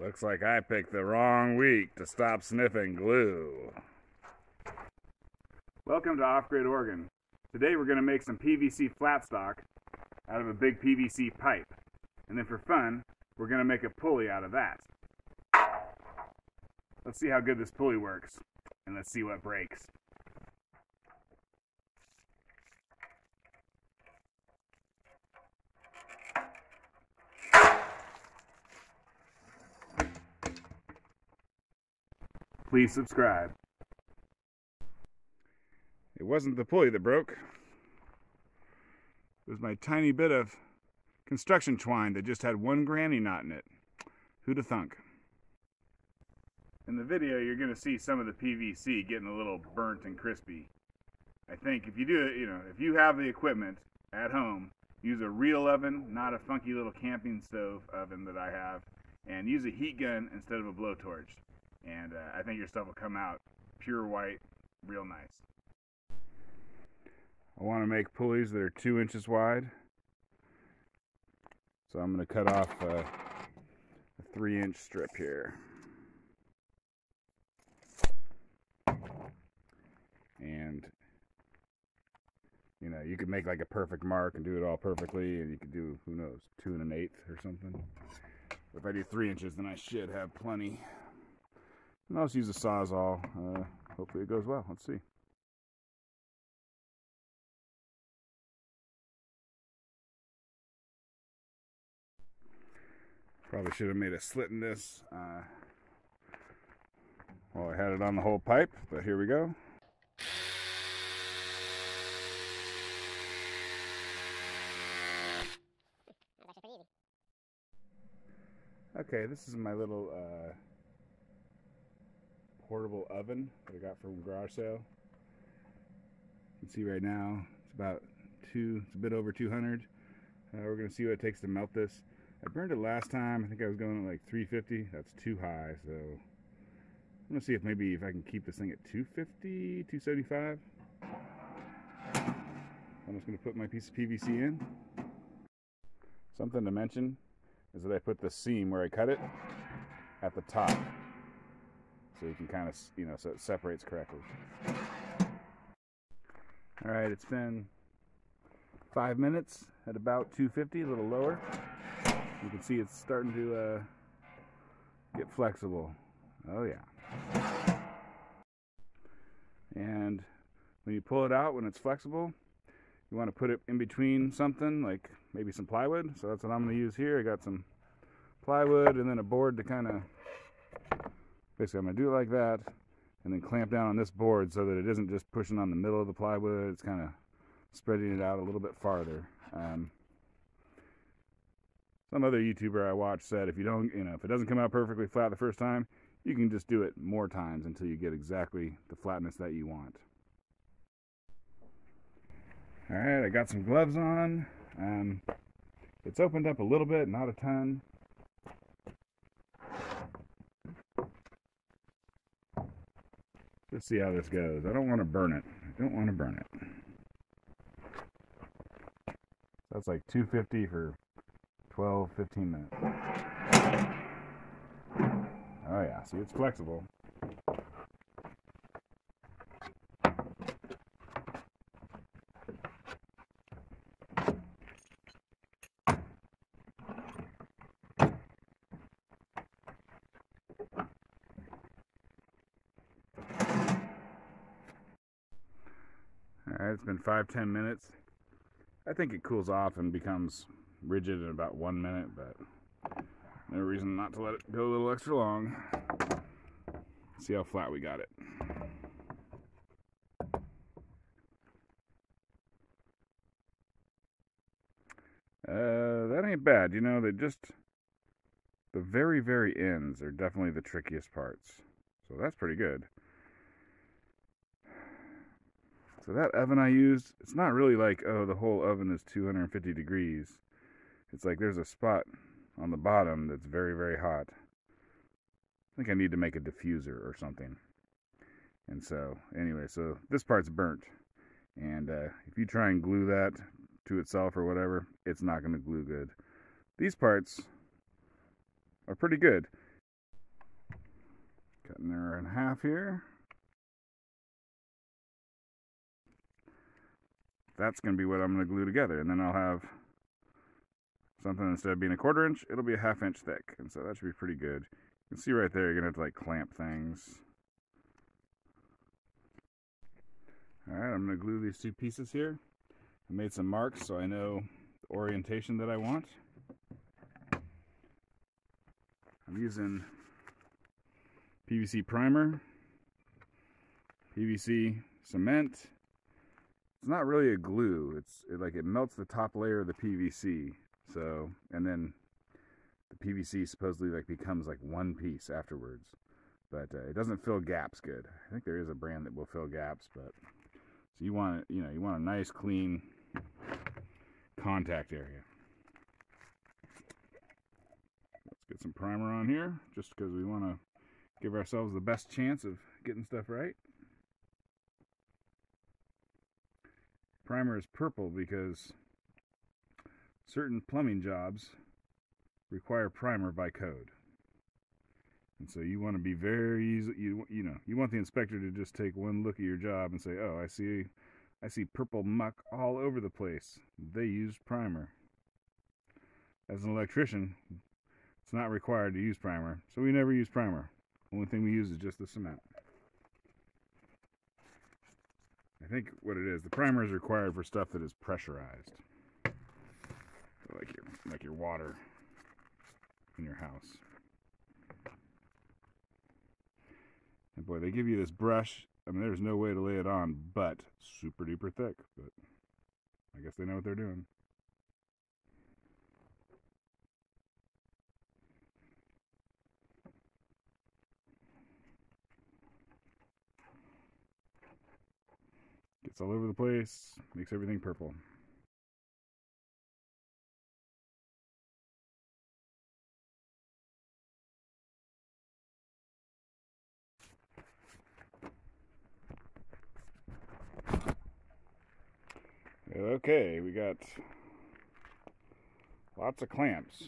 Looks like I picked the wrong week to stop sniffing glue. Welcome to Off Grid Oregon. Today we're going to make some PVC flat stock out of a big PVC pipe. And then for fun, we're going to make a pulley out of that. Let's see how good this pulley works, and let's see what breaks. Please subscribe. It wasn't the pulley that broke. It was my tiny bit of construction twine that just had one granny knot in it. Who'd thunk? In the video, you're going to see some of the PVC getting a little burnt and crispy. I think if you do it, you know, if you have the equipment at home, use a real oven, not a funky little camping stove oven that I have, and use a heat gun instead of a blowtorch. And uh, I think your stuff will come out pure white, real nice. I want to make pulleys that are two inches wide. So I'm going to cut off uh, a three inch strip here. And, you know, you could make like a perfect mark and do it all perfectly, and you could do, who knows, two and an eighth or something. If I do three inches, then I should have plenty. And I'll just use a Sawzall. Uh, hopefully it goes well. Let's see. Probably should have made a slit in this. Uh, well, I had it on the whole pipe, but here we go. Okay, this is my little uh, portable oven that I got from garage sale. You can see right now it's about two, it's a bit over 200. Uh, we're gonna see what it takes to melt this. I burned it last time. I think I was going at like 350. That's too high, so I'm gonna see if maybe if I can keep this thing at 250, 275. I'm just gonna put my piece of PVC in. Something to mention is that I put the seam where I cut it at the top. So you can kind of, you know, so it separates correctly. All right, it's been five minutes at about 250, a little lower. You can see it's starting to uh, get flexible. Oh yeah. And when you pull it out, when it's flexible, you want to put it in between something, like maybe some plywood. So that's what I'm going to use here. I got some plywood and then a board to kind of, basically I'm going to do it like that and then clamp down on this board so that it isn't just pushing on the middle of the plywood. It's kind of spreading it out a little bit farther. Um, some other YouTuber I watched said if you don't, you know, if it doesn't come out perfectly flat the first time, you can just do it more times until you get exactly the flatness that you want. All right, I got some gloves on. Um, it's opened up a little bit, not a ton. Let's see how this goes. I don't want to burn it. I don't want to burn it. That's like 250 for 12, 15 minutes. Oh yeah, see it's flexible. Alright, it's been five, ten minutes. I think it cools off and becomes rigid in about one minute, but no reason not to let it go a little extra long. See how flat we got it. Uh, that ain't bad. You know, they just, the very, very ends are definitely the trickiest parts. So that's pretty good. So that oven I used, it's not really like, oh, the whole oven is 250 degrees. It's like there's a spot on the bottom that's very, very hot. I think I need to make a diffuser or something. And so, anyway, so this part's burnt. And uh, if you try and glue that to itself or whatever, it's not going to glue good. These parts are pretty good. Cutting her in half here. That's going to be what I'm going to glue together. And then I'll have something instead of being a quarter inch, it'll be a half inch thick. And so that should be pretty good. You can see right there, you're going to have to like clamp things. Alright, I'm going to glue these two pieces here. I made some marks so I know the orientation that I want. I'm using PVC primer, PVC cement. It's not really a glue. It's it, like it melts the top layer of the PVC. So, and then the PVC supposedly like becomes like one piece afterwards. But uh, it doesn't fill gaps good. I think there is a brand that will fill gaps, but so you want you know you want a nice clean contact area. Let's get some primer on here, just because we want to give ourselves the best chance of getting stuff right. Primer is purple because certain plumbing jobs require primer by code. And so you want to be very easy. You you know you want the inspector to just take one look at your job and say, "Oh, I see, I see purple muck all over the place. They used primer." As an electrician, it's not required to use primer, so we never use primer. Only thing we use is just the cement. I think what it is, the primer is required for stuff that is pressurized, like your like your water in your house. And boy, they give you this brush. I mean, there's no way to lay it on, but super duper thick. But I guess they know what they're doing. Gets all over the place, makes everything purple. Okay, we got lots of clamps.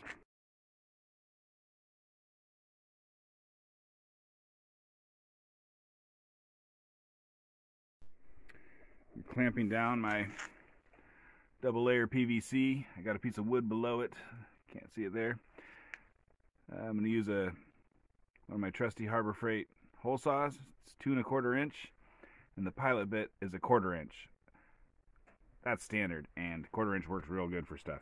Clamping down my double layer PVC. I got a piece of wood below it. Can't see it there. Uh, I'm going to use a one of my trusty Harbor Freight hole saws. It's two and a quarter inch, and the pilot bit is a quarter inch that's standard, and quarter inch works real good for stuff.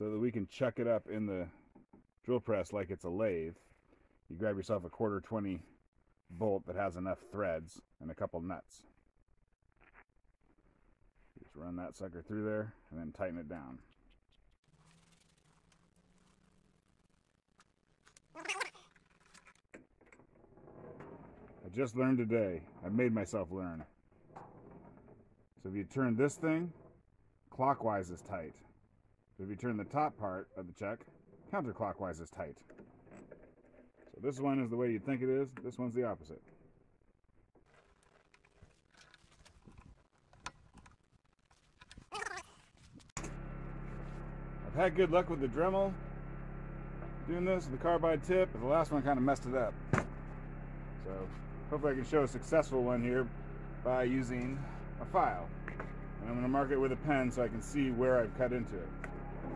So that we can chuck it up in the drill press like it's a lathe. You grab yourself a quarter 20 bolt that has enough threads and a couple nuts. Just run that sucker through there and then tighten it down. I just learned today. I made myself learn. So if you turn this thing, clockwise is tight. If you turn the top part of the chuck, counterclockwise is tight. So this one is the way you think it is, this one's the opposite. I've had good luck with the Dremel doing this, with the carbide tip, but the last one kind of messed it up. So hopefully I can show a successful one here by using a file. And I'm going to mark it with a pen so I can see where I've cut into it.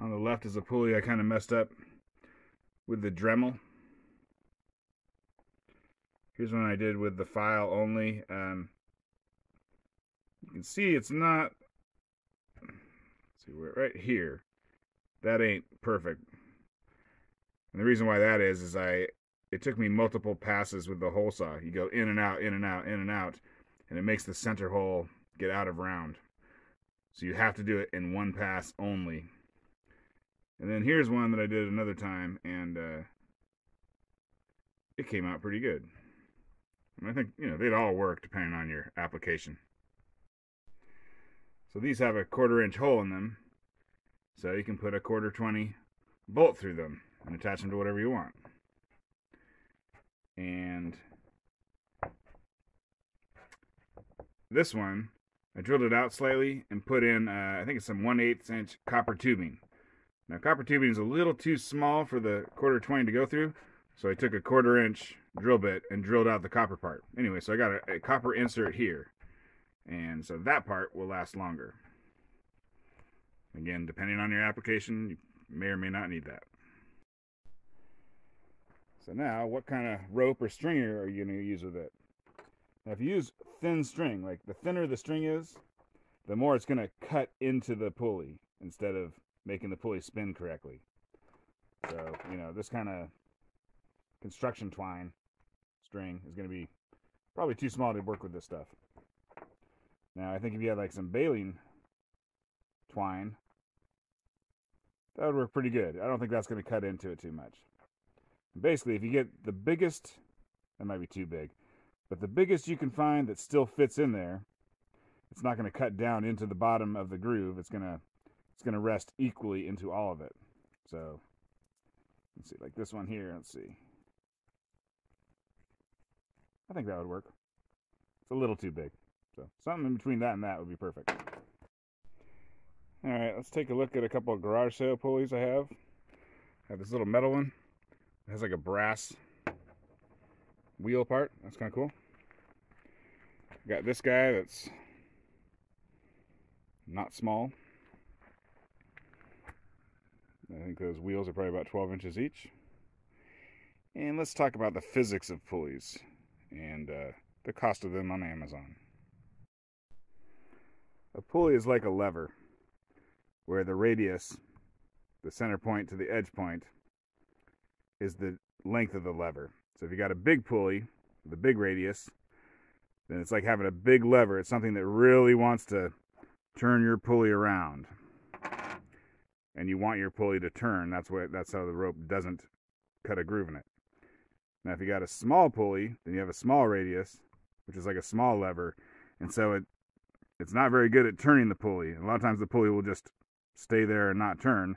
On the left is a pulley I kind of messed up with the Dremel. Here's one I did with the file only. Um, you can see it's not. see where right here. That ain't perfect. And the reason why that is is I it took me multiple passes with the hole saw. You go in and out, in and out, in and out, and it makes the center hole get out of round. So you have to do it in one pass only. And then here's one that I did another time, and uh, it came out pretty good. And I think, you know, they'd all work depending on your application. So these have a quarter inch hole in them. So you can put a quarter 20 bolt through them and attach them to whatever you want. And this one, I drilled it out slightly and put in, uh, I think it's some 1 8 inch copper tubing. Now copper tubing is a little too small for the quarter 20 to go through, so I took a quarter inch drill bit and drilled out the copper part. Anyway, so I got a, a copper insert here, and so that part will last longer. Again, depending on your application, you may or may not need that. So now, what kind of rope or stringer are you going to use with it? Now, if you use thin string, like the thinner the string is, the more it's going to cut into the pulley instead of making the pulley spin correctly. So, you know, this kind of construction twine string is going to be probably too small to work with this stuff. Now, I think if you had like some baling twine, that would work pretty good. I don't think that's going to cut into it too much. Basically, if you get the biggest, that might be too big, but the biggest you can find that still fits in there, it's not going to cut down into the bottom of the groove. It's going to it's going to rest equally into all of it. So, let's see, like this one here, let's see. I think that would work. It's a little too big. So, something in between that and that would be perfect. All right, let's take a look at a couple of garage sale pulleys I have. I have this little metal one. It has like a brass wheel part. That's kind of cool. Got this guy that's not small. I think those wheels are probably about 12 inches each. And let's talk about the physics of pulleys and uh, the cost of them on Amazon. A pulley is like a lever, where the radius, the center point to the edge point, is the length of the lever. So if you got a big pulley, the big radius, then it's like having a big lever. It's something that really wants to turn your pulley around and you want your pulley to turn, that's what that's how the rope doesn't cut a groove in it. Now, if you got a small pulley, then you have a small radius, which is like a small lever, and so it it's not very good at turning the pulley. A lot of times the pulley will just stay there and not turn,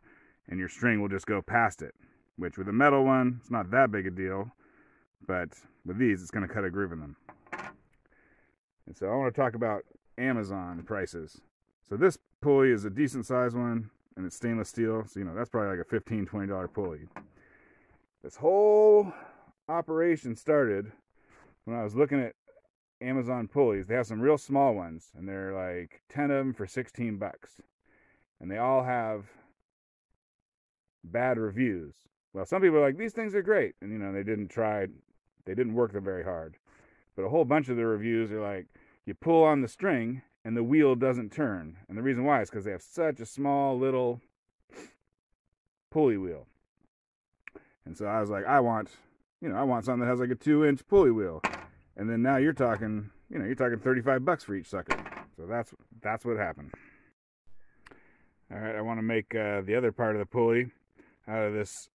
and your string will just go past it. Which with a metal one, it's not that big a deal, but with these, it's going to cut a groove in them. And so I want to talk about Amazon prices. So this pulley is a decent size one and it's stainless steel. So, you know, that's probably like a $15, $20 pulley. This whole operation started when I was looking at Amazon pulleys. They have some real small ones, and they're like 10 of them for 16 bucks. And they all have bad reviews. Well, some people are like, these things are great. And, you know, they didn't try, they didn't work them very hard. But a whole bunch of the reviews are like, you pull on the string and the wheel doesn't turn. And the reason why is because they have such a small little pulley wheel. And so I was like, I want, you know, I want something that has like a two inch pulley wheel. And then now you're talking, you know, you're talking 35 bucks for each sucker. So that's, that's what happened. All right, I want to make uh, the other part of the pulley out of this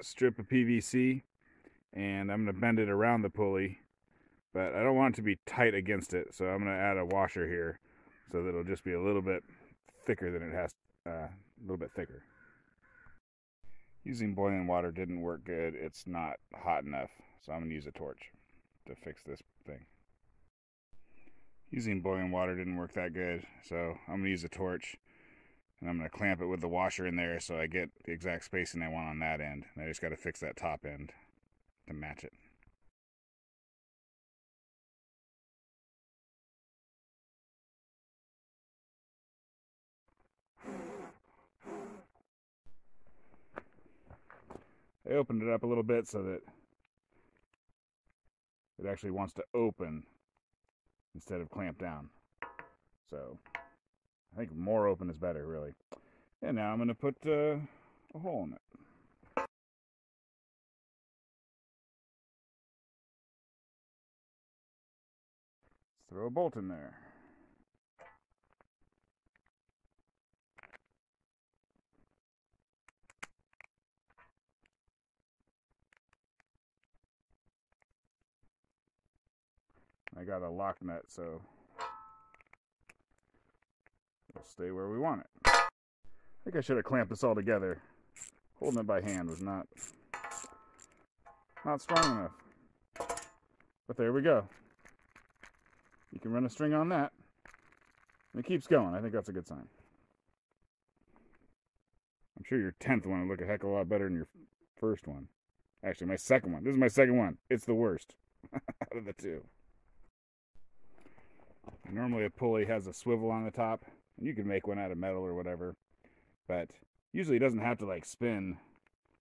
strip of PVC. And I'm going to bend it around the pulley but I don't want it to be tight against it, so I'm going to add a washer here so that it'll just be a little bit thicker than it has, uh, a little bit thicker. Using boiling water didn't work good. It's not hot enough, so I'm going to use a torch to fix this thing. Using boiling water didn't work that good, so I'm going to use a torch and I'm going to clamp it with the washer in there so I get the exact spacing I want on that end. And I just got to fix that top end to match it. I opened it up a little bit so that it actually wants to open instead of clamp down. So I think more open is better, really. And now I'm going to put uh, a hole in it. Throw a bolt in there. I got a lock nut, so it'll stay where we want it. I think I should have clamped this all together. Holding it by hand was not not strong enough. But there we go. You can run a string on that. And it keeps going. I think that's a good sign. I'm sure your 10th one will look a heck of a lot better than your first one. Actually, my second one. This is my second one. It's the worst out of the two. Normally a pulley has a swivel on the top, and you can make one out of metal or whatever, but usually it doesn't have to like spin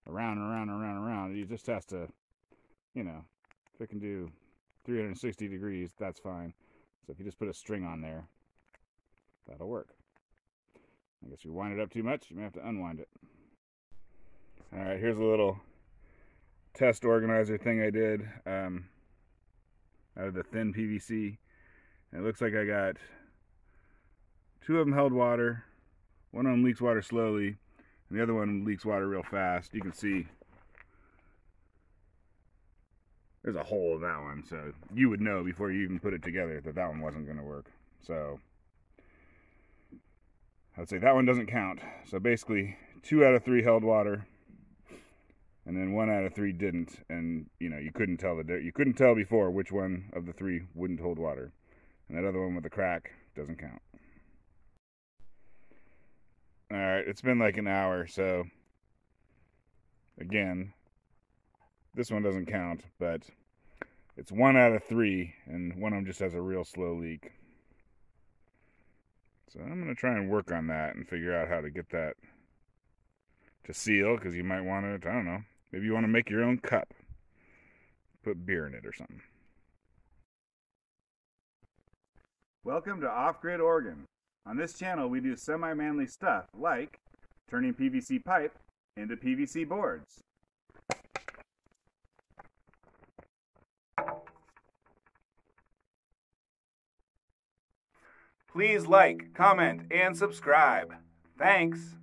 around and around and around and around. It just has to, you know, if it can do 360 degrees, that's fine. So if you just put a string on there, that'll work. I guess you wind it up too much, you may have to unwind it. All right, here's a little test organizer thing I did um, out of the thin PVC. It looks like I got two of them held water. One of them leaks water slowly, and the other one leaks water real fast. You can see there's a hole in that one, so you would know before you even put it together that that one wasn't going to work. So I'd say that one doesn't count. So basically, two out of three held water, and then one out of three didn't. And you know, you couldn't tell the you couldn't tell before which one of the three wouldn't hold water. And that other one with the crack doesn't count. Alright, it's been like an hour, so again, this one doesn't count, but it's one out of three, and one of them just has a real slow leak. So I'm going to try and work on that and figure out how to get that to seal, because you might want to, I don't know, maybe you want to make your own cup. Put beer in it or something. Welcome to Off Grid Oregon. On this channel, we do semi manly stuff like turning PVC pipe into PVC boards. Please like, comment, and subscribe. Thanks.